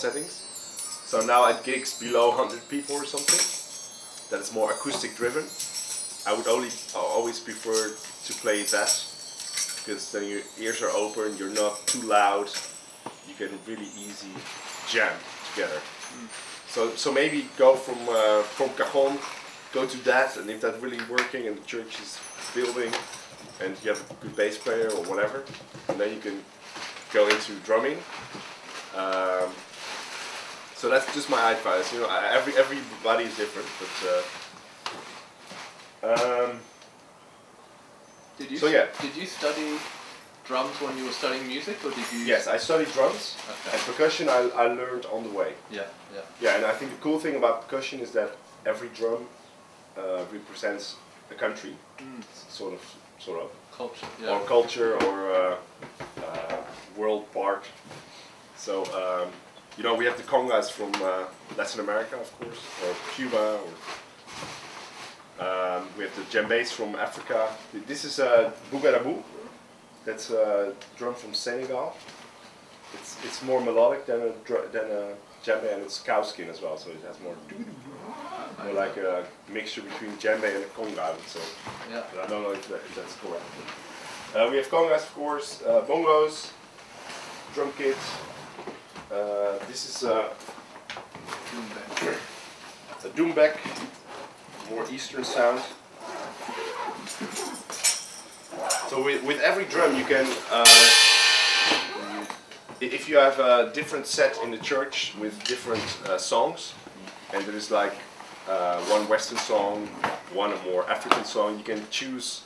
settings. So now at gigs below 100 people or something, that's more acoustic driven. I would only always prefer to play that because then your ears are open, you're not too loud, you can really easy jam together. So so maybe go from uh, from cajon, go to that, and if that's really working and the church is building, and you have a good bass player or whatever, and then you can go into drumming. Um, so that's just my advice. You know, I- every everybody is different, but. Uh, um, Did you? So, yeah. Did you study drums when you were studying music, or did you? yes, I studied drums Okay. and percussion. I, I learned on the way. Yeah, yeah. Yeah, and I think the cool thing about percussion is that every drum uh, represents a country, Mm. sort of, sort of, Culture. yeah. or culture or uh, uh, world part. So um, you know, we have the congas from uh, Latin America, of course, or Cuba, or um, we have the djembes from Africa. This is a bougarabou. That's a drum from Senegal. It's it's more melodic than a than a djembe, and it's cow skin as well, so it has more more like a mixture between djembe and a conga, I would say. Yeah. But I don't know if, that, if that's correct. Uh, we have congas, of course, uh, bongos, drum kit. Uh, this is a, a doombek, more eastern sound. So with, with every drum you can, uh, if you have a different set in the church with different uh, songs, and there is like uh, one Western song, one more African song, you can choose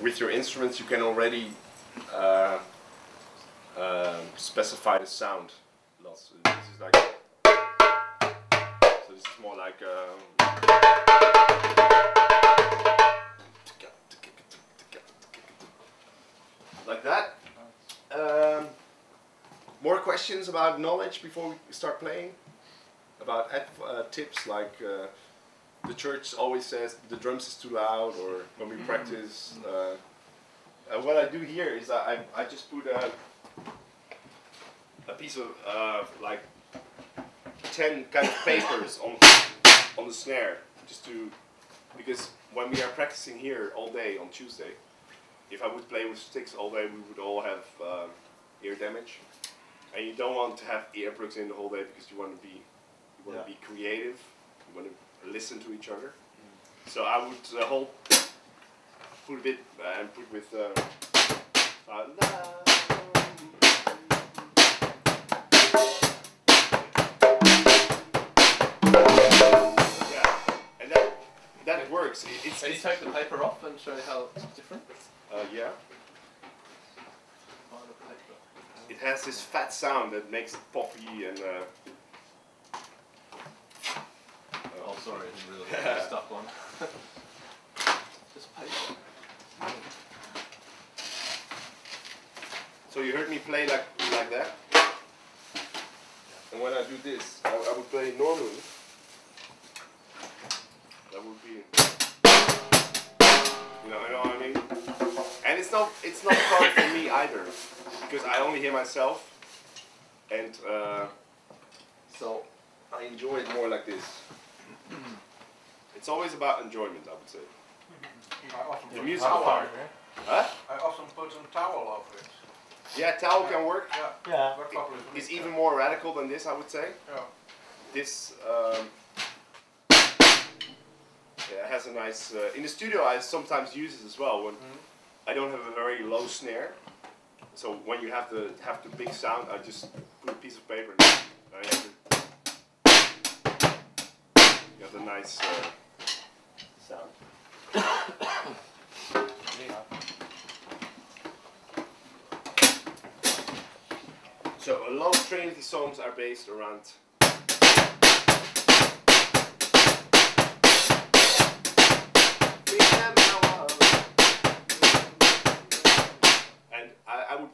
with your instruments. You can already uh, uh, specify the sound. So this is like. So this is more like. Um, like that. Um, more questions about knowledge before we start playing? About ad- uh, tips like uh, the church always says the drums is too loud, or when we practice. Uh, what I do here is I, I, I just put a piece of uh, like ten kind of papers on on the snare, just to because when we are practicing here all day on Tuesday, if I would play with sticks all day, we would all have um, ear damage, and you don't want to have earplugs in the whole day because you want to be you want to Yeah. be creative, you want to listen to each other. So I would uh, hold put a bit uh, and put with uh, uh, Can you take the paper off and show how it's different? uh, yeah. It has this fat sound that makes it poppy and. Uh, Oh, sorry, I didn't really stuck one. Just paper. So you heard me play like like that, and when I do this, I, I would play normally. That would be, you know, you know what I mean. And it's not it's not fun for me either, because I only hear myself, and uh, so I enjoy it more like this. It's always about enjoyment, I would say. I often The put a musical towel part. over it. Huh? I often put some towel over it. Yeah, towel can work. Yeah, Yeah. very popular. It's even more radical than this, I would say. Yeah. this um, yeah, has a nice. Uh, in the studio, I sometimes use it as well when Mhm. I don't have a very low snare. So when you have the have the big sound, I just put a piece of paper. And I have the, you have the nice uh, sound. So a lot of Trinity songs are based around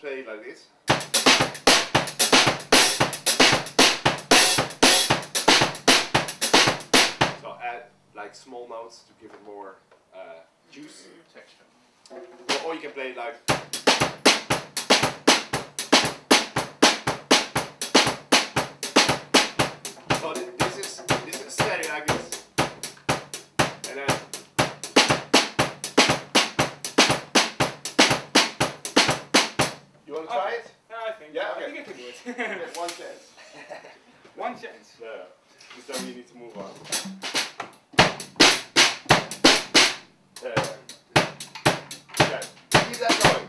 I, I play like this. So add like small notes to give it more uh, juice. Texture. Or, or you can play like. You can do it. Get one chance. One chance. No, this time you need to move on. Yeah. Okay. Keep that going.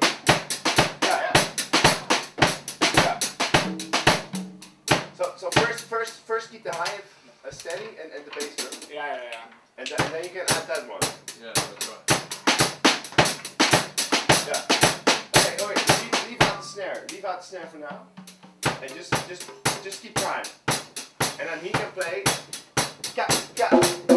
Yeah, yeah. Yeah. So, so first, first, first keep the high uh, steady and, and the bass drum, Yeah, yeah, yeah. and then, and then you can add that one. Yeah, that's right. Yeah. Snare. Leave out the snare for now, and just, just, just keep trying. And then he can play. Ga, ga.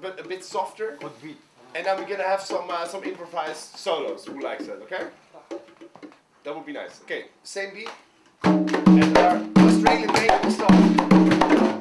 But a bit softer. And then we're gonna have some uh, some improvised solos. Who likes that? Okay. That would be nice. Okay, same beat. And our Australian name will stop.